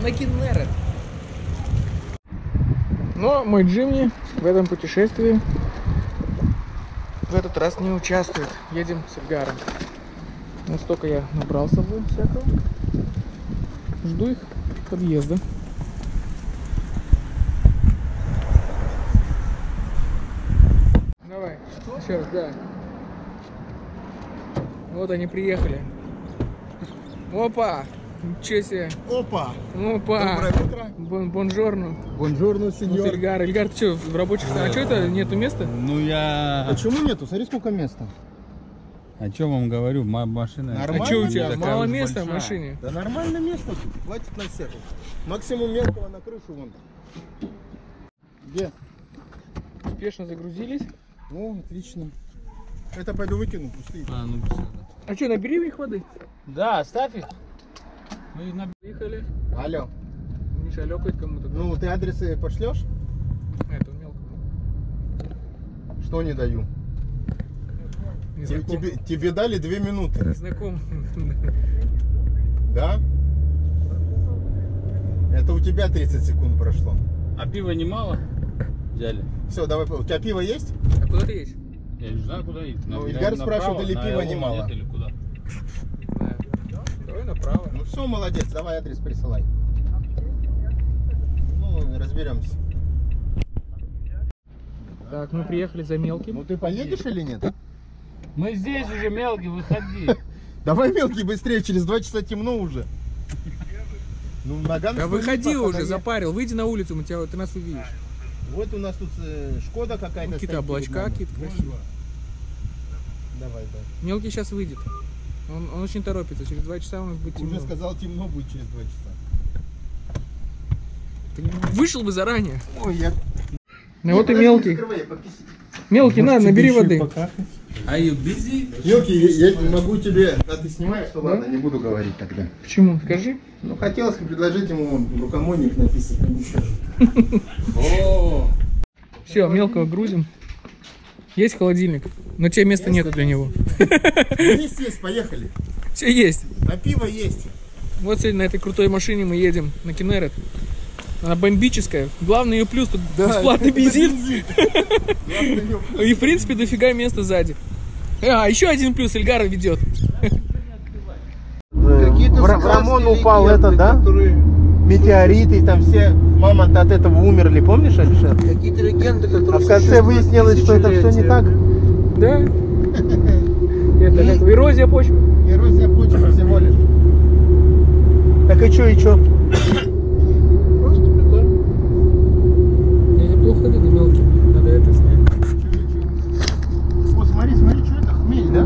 на Кинерет. Но мой Джимни в этом путешествии в этот раз не участвует. Едем с Эльгаром. Настолько я набрал с собой всякого. Жду их подъезда. Давай, еще раз, да. Вот они приехали. Опа! Ничего себе! Опа! Опа! Доброе утро. Бон бонжорно. Бонжорно, Вот сеньор. Эльгар. Эльгар, ты что, в рабочих... А что это? Нету места? Ну я... Почему нету? Смотри, сколько места. О чем вам говорю, ма- машина... Нормально. А что у тебя? Мало места в машине? Да нормально место тут. Хватит на всех. Максимум мелкого на крышу вон. Где? Успешно загрузились. Ну, отлично. Это пойду выкину, пустые. А, ну да. А что, набери в них воды? Да, ставь их. Мы на... Поехали. Алло. Миша лёкает кому-то. Ну, ты адресы пошлешь? Это мелко. Что не даю? Не Те- знаком. Тебе, тебе дали две минуты. Не знаком. Да? Это у тебя 30 секунд прошло. А пива немало взяли? Все, давай. У тебя пиво есть? А куда ты едешь? Я не знаю, куда идти. Ну, Ильгар спрашивает, или пива немало? Нет, или куда? Давай направо. Ну все, молодец, давай адрес присылай. Ну, разберемся. Так, мы приехали за мелким. Ну ты поедешь или нет? Мы здесь уже, мелкий, выходи. Давай, мелкий, быстрее, через два часа темно уже. Ну, нога Да выходи уже, запарил. Выйди на улицу, мы тебя, ты нас увидишь. Вот у нас тут э, Шкода какая-то. Какие-то облачка какие-то красивые. Давай, давай. Мелкий сейчас выйдет. Он, он очень торопится. Через два часа у нас будет темно. Уже сказал, темно будет через два часа. Ты вышел бы заранее. Ой, я... Ну вот и мелкий. Мелкий, на, набери воды. Are you busy? Мелкий, я, я могу тебе... А ты снимаешь, что ладно, не буду говорить тогда. Почему? Скажи. Ну, хотелось бы предложить ему рукомойник. О, Все, мелкого грузим. Есть холодильник, но тебе места нету для него. Есть, есть, поехали. Все есть. На пиво есть. Вот сегодня на этой крутой машине мы едем на Кинерет. Она бомбическая. Главный ее плюс тут бесплатный бензин. И в принципе дофига места сзади. А, еще один плюс Эльгара ведет. В Рамон упал этот, да? Метеориты, и там все мамонты от этого умерли, помнишь, Алишер? Какие-то легенды, которые А в конце выяснилось, что это все не так. Да? Это как эрозия почвы. Эрозия почвы всего лишь. Так и что, и что? Просто прикольно. Я неплохо видно мелкий. Надо это снять. О, смотри, смотри, что это? Хмель, да?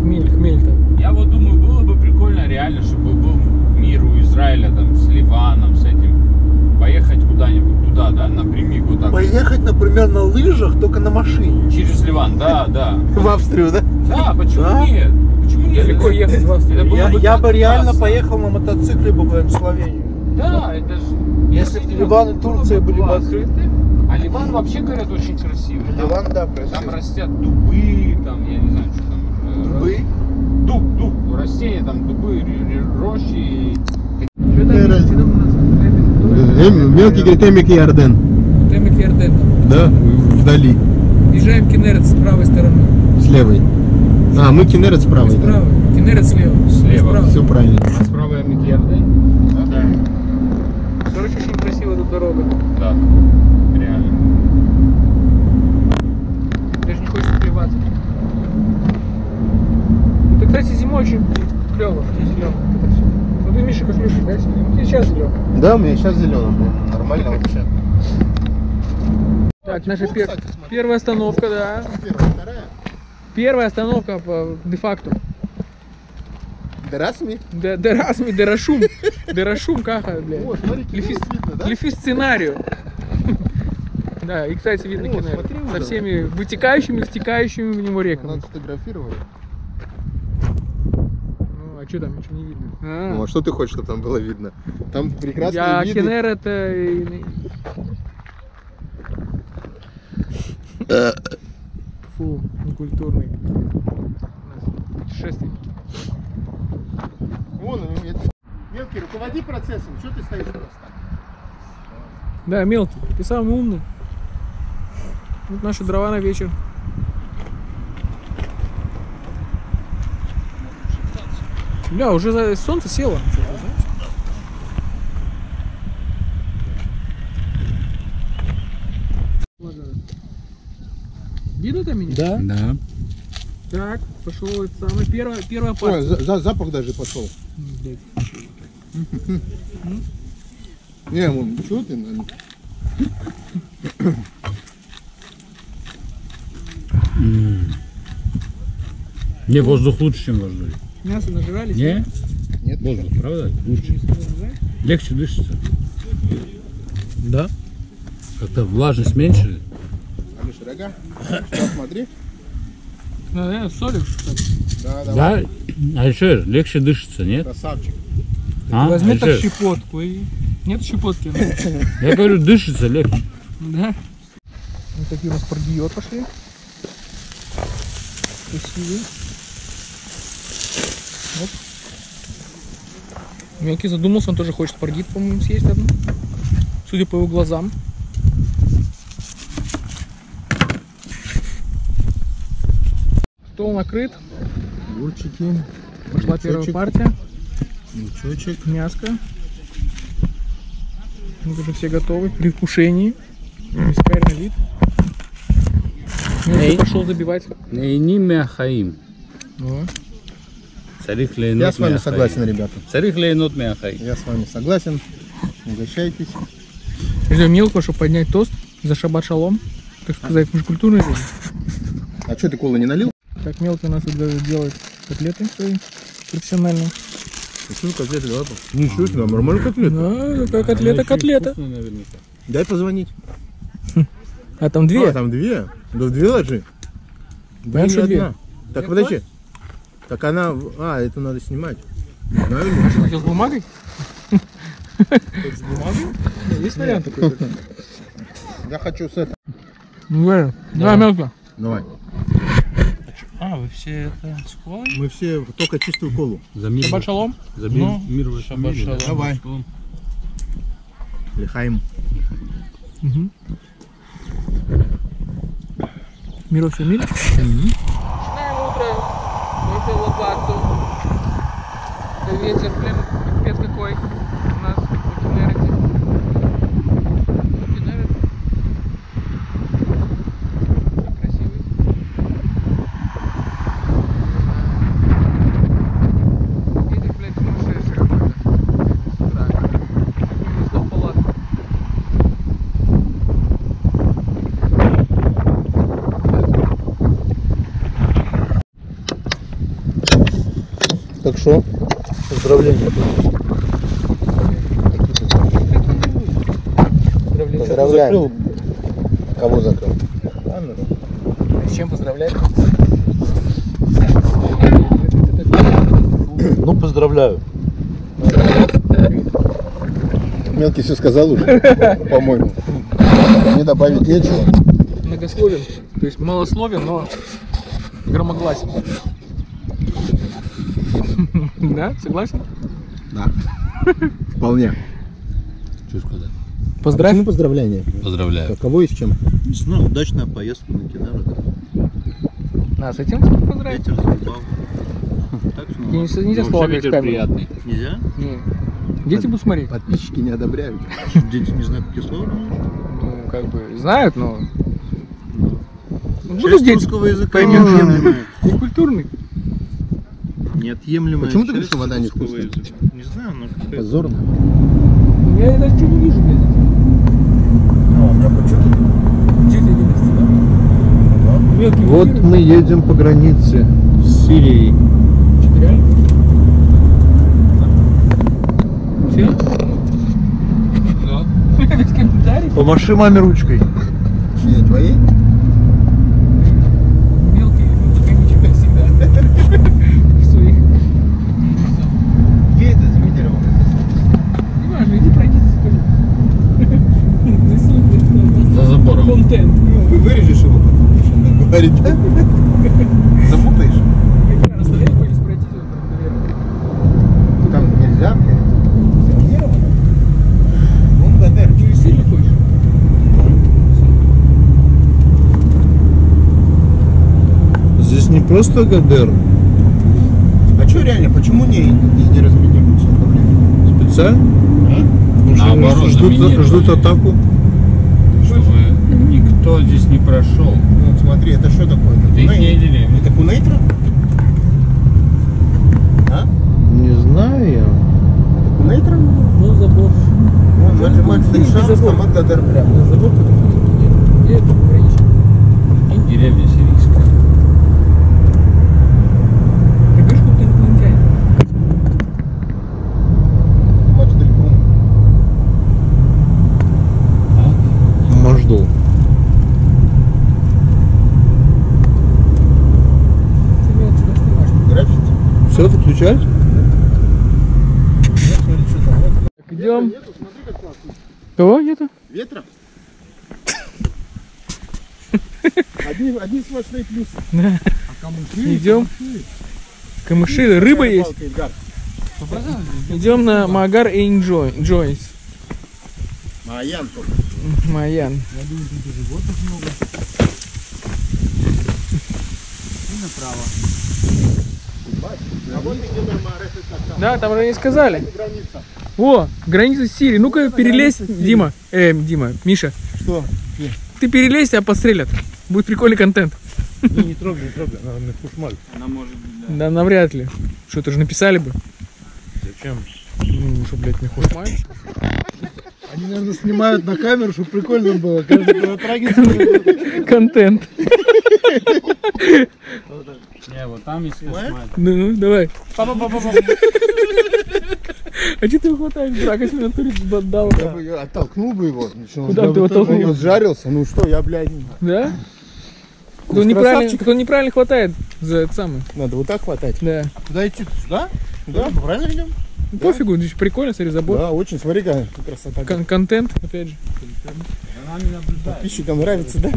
Хмель, хмель там. Я вот думаю, было бы прикольно реально, чтобы был мир у Израиля там с Ливаном, с этим. Поехать да, напрямик вот так. Поехать, например, на лыжах, только на машине. Через Ливан, да, да. В Австрию, да? Да, почему Да? нет? Почему нет? Далеко ехать в Австрию. Я, бы я так бы реально классно. поехал на мотоцикле бы в Словению. Да, это же... Если бы Ливан и Турция были бы открыты. А Ливан вообще, говорят, очень красивый. Там- Ливан, да, Там красиво. растят дубы, там, я не знаю, что там. Дубы? Дуб, дуб, растения, там дубы, рощи. Что там, что там у нас? Эм, Мелкий говорит, Эмик и Орден. Темик Ярден. Да, вдали, Езжаем Кинерет с правой стороны. с левой. А, мы Кенерет с правой, да? Справа. Кинерет слева. Слева. Справа. Все правильно. Справа Микерды. Да. Короче, очень красивая тут дорога. Да, реально. Даже не хочется плеваться. Это, кстати, зимой очень клево. Здесь зелено. Это все. Ну ты, Миша, кофлюшек, да, сейчас зелено. Да, у меня сейчас зеленым было. Нормально вообще. Так, наша пер- первая остановка, да. Первая, вторая. Первая остановка по де-факто. Дерасми? Де- Дерасми, Дерашум. Дерашум, каха, блядь. О, смотри, Кенерет видно, да? Лифи сценарию. Да, и, кстати, видно О, смотри Со всеми вытекающими, втекающими в него реками. Надо сфотографировать. Ну, а что там, ничего не видно? А. Ну, а что ты хочешь, чтобы там было видно? Там прекрасные Я виды. Кинерет э, Фу, некультурный. Путешественники. Вон, это- Мелкий, руководи процессом. Что ты стоишь просто? Да, мелкий, ты самый умный. Вот наши дрова на вечер. Бля, уже солнце село. Видно там меня? Да? Да. Так, пошел это самое первое, первая Ой, партия. за- за- запах даже пошел. Не, вон, что ты? наверное? Не, воздух лучше, чем в Аждуре. Мясо нажрались? Не? Нет? Воздух, правда? Лучше. Легче дышится. Да. Как-то влажность меньше. Алиша, рога. Смотри. Ну, да, солишь, давай. Да? Алишер, легче дышится, нет? Красавчик. А? Возьми так Алишер, щепотку и... Нет щепотки? ну? Я говорю, дышится легче. Да. Вот такие у нас паргиот пошли. Красивые. Вот. Мелкий задумался, он тоже хочет паргит, по-моему, съесть одну. Судя по его глазам. Стол накрыт. Огурчики. Пошла первая Лучочек. партия. Лучочек. Мяско. Вот уже все готовы. В предвкушении. Беспарный вид. Мелкий пошел забивать. Нейни мяхаим. Вот. Я с вами согласен, ребята. Царих лейнот мяхаим. Я с вами согласен. Угощайтесь. Ждем мелкого, чтобы поднять тост за шаббат шалом. Так сказать, межкультурный день. А что ты колы не налил? Так мелкий у нас тут даже делает котлеты свои профессионально. Что за котлеты? Давай. Ничего себе, нормально котлеты. Да, такая котлета, котлета. Дай позвонить. А там две. А, там две. Да в две ложи. Блин, Раньше две. одна. Так, подожди. Так она... в- А, это надо снимать. Не знаю. Хотел с бумагой? С бумагой? Есть вариант такой? Я хочу с этого. Ну, говорю. Да, мелко. Давай. А, вы все это склали? Мы все только чистую колу. За мир, Шаббат шалом. за мир, Ну, мир в этом шаббат мире, да? шалом. Давай. Лихаем. Угу. Миров все. Начинаем утро. Вышел лопату. Да ветер, блин, пипец какой. У нас в Кеннерети. Кеннерет. Всё красивый. Ветер, блядь, сумасшедший какой-то. С утра. Минус до палатки. Так что? Поздравления. Поздравляем. Кого закрыл? Камеру. С чем поздравлять? Ну, поздравляю. Мелкий все сказал уже, по-моему. Мне добавить нечего. Многословен. То есть малословен, но громогласен. Да, согласен? Да. Вполне. Что сказать? Поздравь. Почему поздравления? Поздравляю. Кого и с чем? Не знаю, удачная поездка на Кеннерет. А, с этим поздравить? Ветер. Так что Не- Нельзя, нельзя Ну, слова говорить приятный. нельзя? Не. Дети будут смотреть. Подписчики не одобряют. Дети не знают, какие слова? Ну, как бы, знают, но... Ну, Будут дети. русского языка поймешь. неотъемлемая. Некультурный. Неотъемлемая Почему ты говоришь, что вода невкусная? языка. Не знаю, но какая-то- Позорно. Я даже что не вижу, блядь. А, у меня почему Чуть одиннадцать, да? Мелкий Вот эфир. мы едем по границе с Сирией. Реально? Все? Да. Помаши маме ручкой. Чьей, твоей? говорить. Запутаешь? Там нельзя, блядь. Вон Здесь не просто ГДР. А что реально, почему не, не, не разминировать? Специально? А? Наоборот, ждут, ждут атаку. Никто здесь не прошел. Ну, смотри, это что такое? Это их не видели? Это кунейтра? А? Не знаю. Это кунейтра? Ну, забор. Ты шанс, забор. там от ГДР прямо. Забор потом. Где это граничный? И деревня сирийская. Ты говоришь, как ты инопланетянин. Мадждальбум. Мождул. Ты меня отсюда снимаешь. Граффити. Так, идем. Кого нету? Ветра? Одни, одни сплошные плюсы. Да. А камыши? Идем. Камыши, рыба есть. Идем на Магар и Enjoy. Joyce. Маян только. Маян. А вот и Гилмер Маарес и Сакар. Да, там уже не сказали. Граница. О, граница Сирии. Ну-ка перелезь, Дима. Э, Дима, Миша. Что? Ты перелезь, тебя подстрелят. Будет прикольный контент. Не, не трогай, не трогай, она на фушмаль. Она может быть, да. Да, навряд ли. Что, это же написали бы. Зачем? Ну, что, блядь, не хушмаль. Они, наверное, снимают на камеру, чтобы прикольно было. Каждый. Контент. Не, вот там есть. Ну, ну, давай. А что ты его хватаешь, брак, если на туре дал? Я бы я оттолкнул бы его. Ничего. Куда бы ты его толкнул? Он сжарился. Ну что, я, блядь, Да? Ну, Он неправильно, так он неправильно хватает за это самое. надо вот так хватать. Да. Куда идти? Сюда? Да, правильно идем? Ну, Пофигу, здесь прикольно, смотри, забор. Да, очень, смотри, какая красота. Кон- контент, опять же. Подписчикам нравится, да?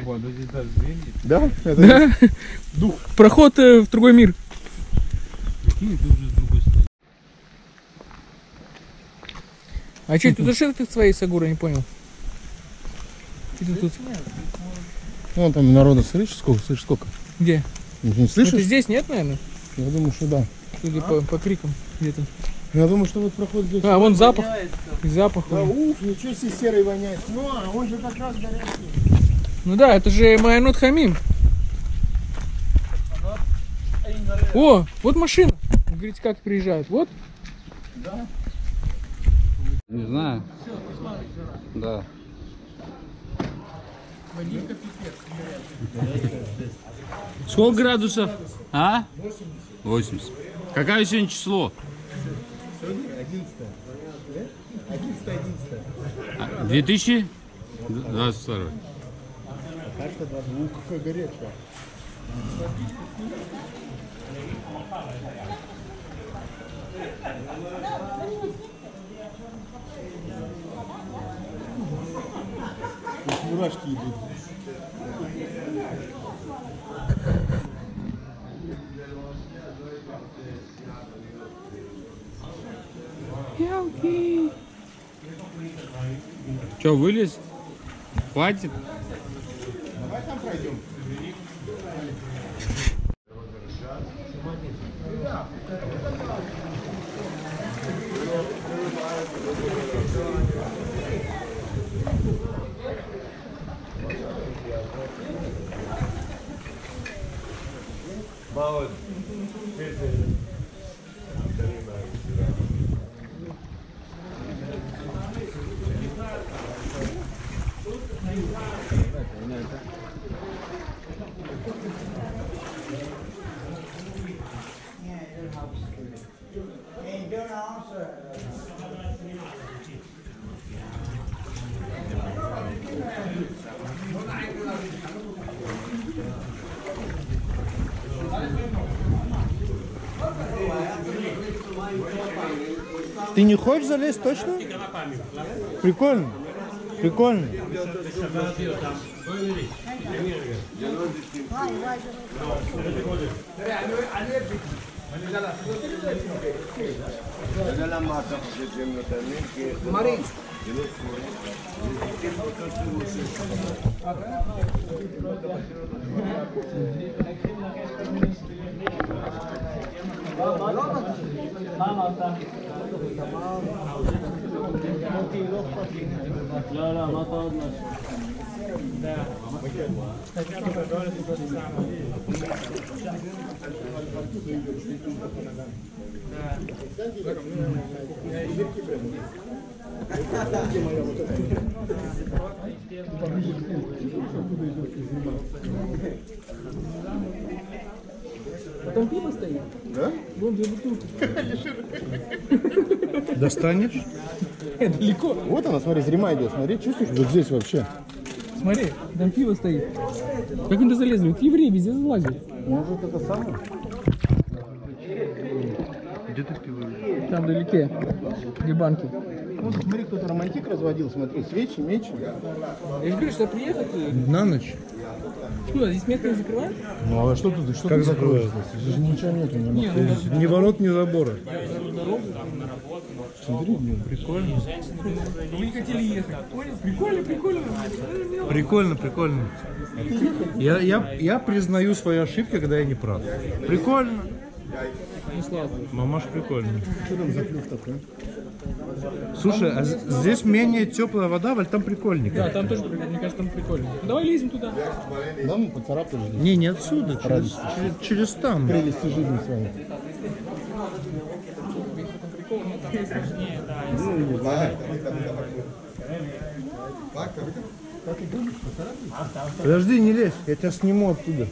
Оба, да здесь даже двери. Да? Это Да. Дух. Проход э, в другой мир. Прикинь, ты уже с другой стороны. А что, тут что ты своей Сагура, не понял? Ты тут? Вон там народу слышишь сколько? Слышишь сколько? Где? Не Ну, ты слышишь? здесь нет, наверное? Я думаю, что да. Судя по, по крикам где-то. Я думаю, что вот проход здесь. А, вон запах. И запах. Да ух, ничего себе серый воняет. Ну, а он же как раз горячий. Ну да, это же Майонот Хамим. О, вот машина. Вы говорите, как приезжают. Вот. Не знаю. Да. Сколько градусов? А? 80. Какое сегодня число? 11. 2022. Ух, какая горячая. Аж Мурашки идут. Че, вылез? Хватит? Maul. Bitte. Ты не хочешь залезть точно? Прикольно. Прикольно. لا لا ما طردنا Там пиво стоит. Да? Вон две бутылки. Достанешь? Далеко. Вот она, смотри, зрима идет. Смотри, чувствуешь? Вот здесь вообще. Смотри, там пиво стоит. Как они туда залезли? Вот евреи везде залазят. Может это самое? Где ты пиво? Там вдалеке. Где банки. Вот смотри, кто-то романтик разводил, смотри, свечи, меч. Я же говорю, что приехать. На ночь? Что, здесь место не закрывают? Ну а что тут? Что Как закроется? Здесь же ничего нет. Не Не, ну Ни ворот, ни забора. Смотри, блин. Прикольно. мы не хотели ехать. Прикольно, прикольно. Прикольно, прикольно. Я, я, я признаю свои ошибки, когда я не прав. Прикольно. Ну слава. Мамаш прикольно. Что там за клюв такой? Слушай, а здесь менее теплая вода, валь там прикольненько. Да, там тоже прикольно. Мне кажется, там прикольно. Ну, давай лезем туда. Да, мы поцарапали здесь. Не, не отсюда, через, через, через там. Прелести жизни. Ну, не знаю. Подожди, не лезь, я тебя сниму оттуда.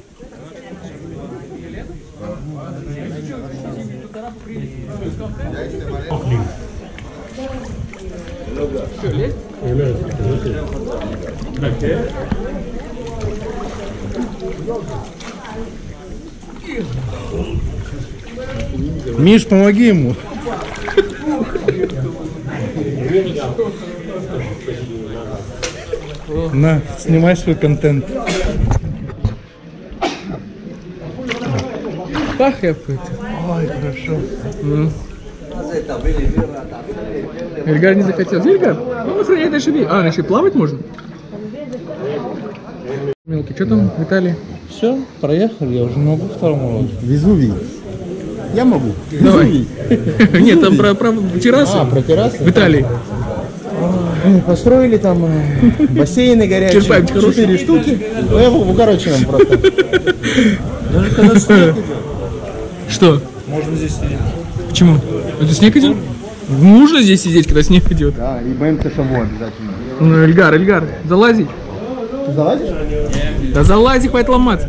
Миш, помоги ему. На, снимай свой контент. Пахнет. Ой, хорошо. Эльгар не захотел. Эльгар, ну охраняй дальше бей. А, еще плавать можно? Мелкий, что там, Виталий? Все, проехали, я уже не могу второму разу. Везувий. Я могу. Давай. Нет, там про, про террасу. А, про террасы? Виталий, Ой, Построили там э, бассейны горячие. Четыре штуки. Ну, я в укороченном просто. Даже когда снег идет, что? можно здесь сидеть. Почему? Это снег идет? Нужно здесь сидеть, когда снег идет. Да, и БМТ шаво обязательно. Ну, Эльгар, Эльгар, залази. Ты залазишь? Да залази, хватит ломаться.